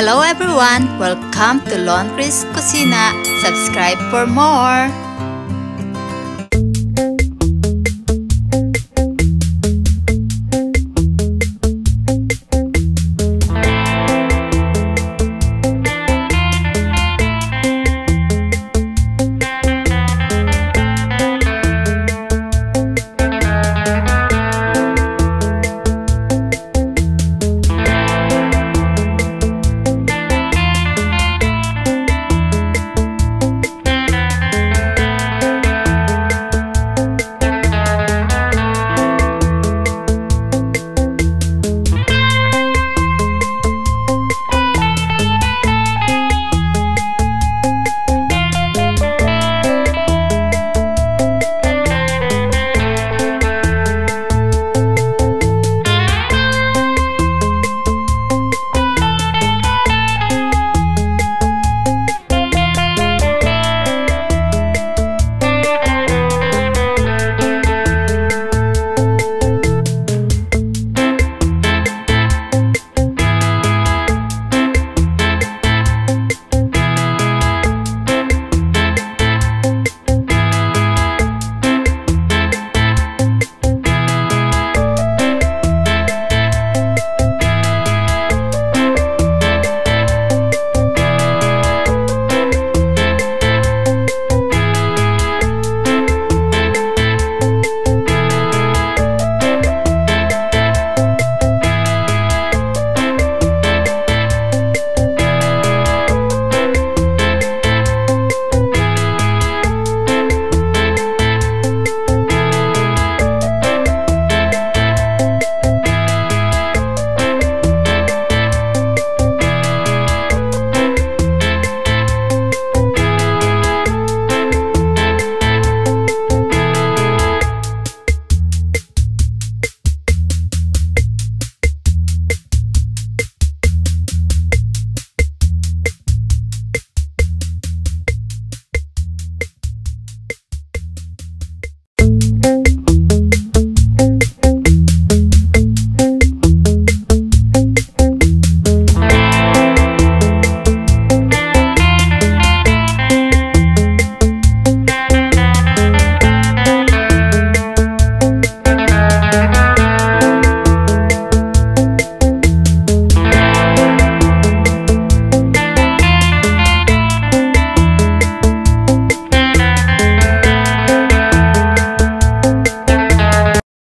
Hello everyone! Welcome to Laundry's Kusina. Subscribe for more!